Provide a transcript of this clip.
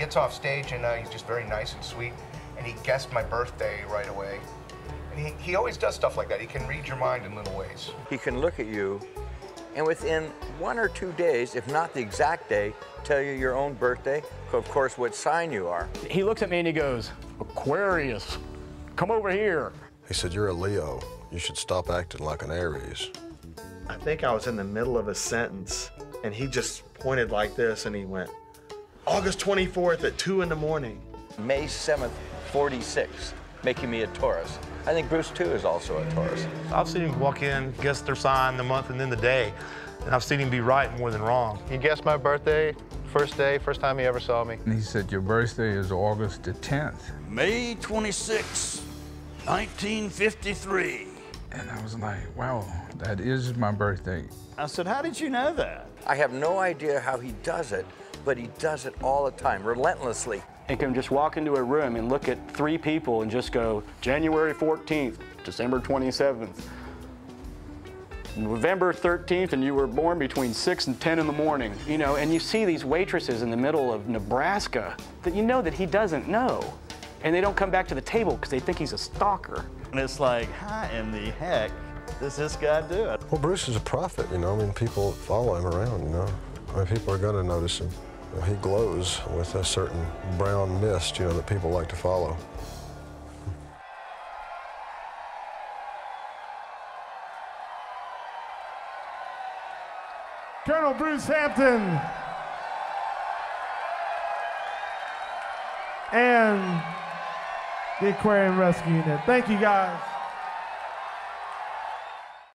gets off stage and uh, he's just very nice and sweet. And he guessed my birthday right away. And he, he always does stuff like that. He can read your mind in little ways. He can look at you and within one or two days, if not the exact day, tell you your own birthday, of course, what sign you are. He looks at me and he goes, Aquarius, come over here. He said, You're a Leo. You should stop acting like an Aries. I think I was in the middle of a sentence and he just pointed like this and he went, August 24th at 2 in the morning. May 7th, 46, making me a Taurus. I think Bruce, too, is also a Taurus. I've seen him walk in, guess their sign, the month, and then the day. And I've seen him be right more than wrong. He guessed my birthday, first day, first time he ever saw me. And he said, your birthday is August the 10th. May 26, 1953. And I was like, wow, that is my birthday. I said, how did you know that? I have no idea how he does it, but he does it all the time, relentlessly. And can just walk into a room and look at three people and just go, January 14th, December 27th, November 13th, and you were born between 6 and 10 in the morning. You know, and you see these waitresses in the middle of Nebraska that you know that he doesn't know. And they don't come back to the table because they think he's a stalker. And it's like, how in the heck does this guy do it? Well, Bruce is a prophet, you know. I mean, people follow him around, you know. I mean, people are going to notice him. He glows with a certain brown mist, you know, that people like to follow. Colonel Bruce Hampton and the Aquarium Rescue Unit. Thank you guys.